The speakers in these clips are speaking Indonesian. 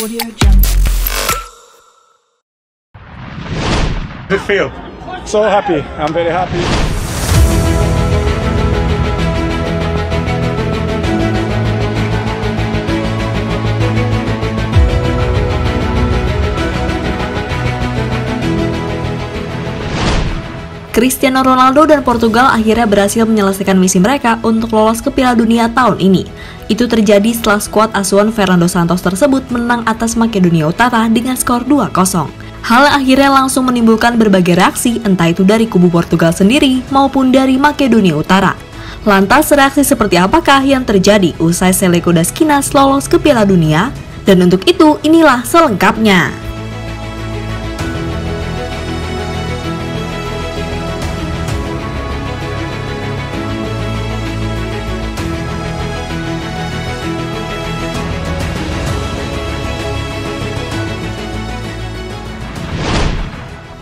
Audio Jungle. Does feel? So happy. I'm very happy. Cristiano Ronaldo dan Portugal akhirnya berhasil menyelesaikan misi mereka untuk lolos ke Piala Dunia tahun ini. Itu terjadi setelah skuad asuhan Fernando Santos tersebut menang atas Makedonia Utara dengan skor 2-0. Hal akhirnya langsung menimbulkan berbagai reaksi, entah itu dari kubu Portugal sendiri maupun dari Makedonia Utara. Lantas reaksi seperti apakah yang terjadi usai Seleko Daskinas lolos ke Piala Dunia? Dan untuk itu, inilah selengkapnya.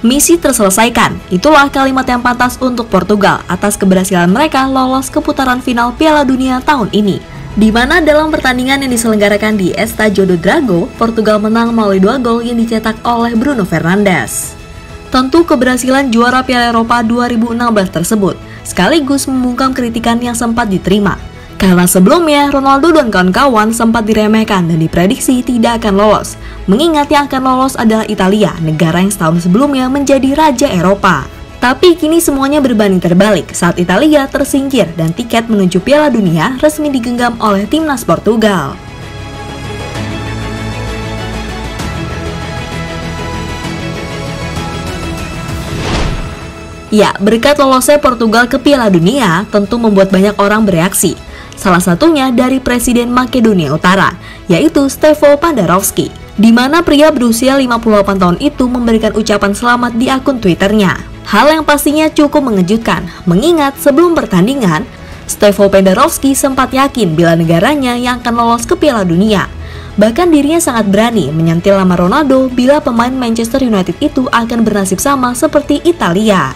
Misi terselesaikan. Itulah kalimat yang pantas untuk Portugal atas keberhasilan mereka lolos ke putaran final Piala Dunia tahun ini. Di mana dalam pertandingan yang diselenggarakan di Estádio do Dragão, Portugal menang melalui dua gol yang dicetak oleh Bruno Fernandes. Tentu keberhasilan juara Piala Eropa 2016 tersebut sekaligus membungkam kritikan yang sempat diterima. Karena sebelumnya Ronaldo dan kawan-kawan sempat diremehkan dan diprediksi tidak akan lolos. Mengingat yang akan lolos adalah Italia, negara yang setahun sebelumnya menjadi raja Eropa. Tapi kini semuanya berbanding terbalik saat Italia tersingkir dan tiket menuju Piala Dunia resmi digenggam oleh timnas Portugal. Ya, berkat lolosnya Portugal ke Piala Dunia tentu membuat banyak orang bereaksi. Salah satunya dari Presiden Makedonia Utara, yaitu Stevo Pandarovski, di mana pria berusia 58 tahun itu memberikan ucapan selamat di akun Twitternya. Hal yang pastinya cukup mengejutkan, mengingat sebelum pertandingan, Stevo Pendarovski sempat yakin bila negaranya yang akan lolos ke Piala Dunia. Bahkan dirinya sangat berani menyentil nama Ronaldo bila pemain Manchester United itu akan bernasib sama seperti Italia.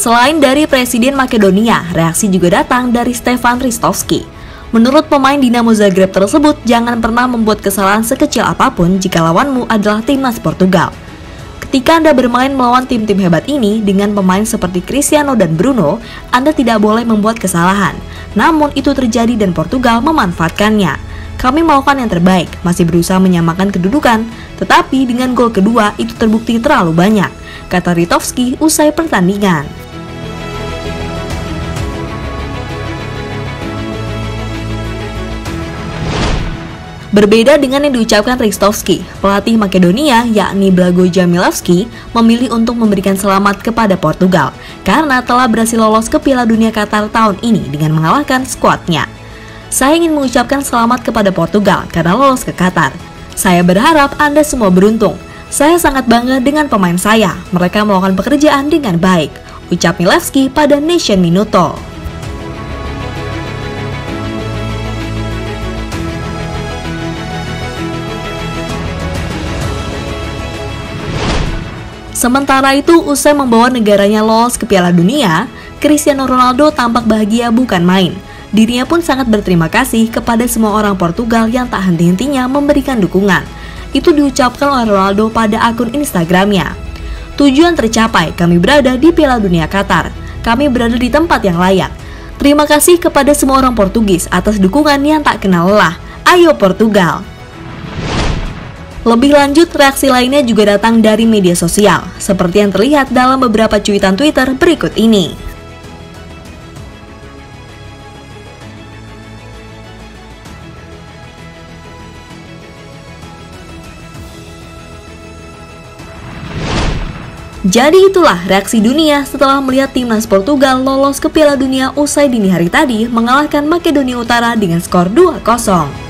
Selain dari Presiden Makedonia, reaksi juga datang dari Stefan Ristovski. Menurut pemain Dinamo Zagreb tersebut, jangan pernah membuat kesalahan sekecil apa pun jika lawanmu adalah timnas Portugal. Ketika Anda bermain melawan tim-tim hebat ini dengan pemain seperti Cristiano dan Bruno, Anda tidak boleh membuat kesalahan. Namun itu terjadi dan Portugal memanfaatkannya. Kami melakukan yang terbaik, masih berusaha menyamakan kedudukan, tetapi dengan gol kedua itu terbukti terlalu banyak, kata Ritovski usai pertandingan. Berbeda dengan yang diucapkan Ristovski, pelatih Makedonia yakni Blago Jamilovski memilih untuk memberikan selamat kepada Portugal karena telah berhasil lolos ke Piala Dunia Qatar tahun ini dengan mengalahkan skuadnya. Saya ingin mengucapkan selamat kepada Portugal karena lolos ke Qatar. Saya berharap Anda semua beruntung. Saya sangat bangga dengan pemain saya. Mereka melakukan pekerjaan dengan baik. Ucap Milevski pada Nation Minuto. Sementara itu, usai membawa negaranya lolos ke Piala Dunia, Cristiano Ronaldo tampak bahagia bukan main. Dirinya pun sangat berterima kasih kepada semua orang Portugal yang tak henti-hentinya memberikan dukungan. Itu diucapkan oleh Ronaldo pada akun Instagramnya. Tujuan tercapai, kami berada di Piala Dunia Qatar. Kami berada di tempat yang layak. Terima kasih kepada semua orang Portugis atas dukungan yang tak kenal lelah. Ayo Portugal! Lebih lanjut, reaksi lainnya juga datang dari media sosial, seperti yang terlihat dalam beberapa cuitan Twitter berikut ini. Jadi itulah reaksi dunia setelah melihat timnas Portugal lolos ke Piala Dunia usai dini hari tadi mengalahkan Makedonia Utara dengan skor 2-0.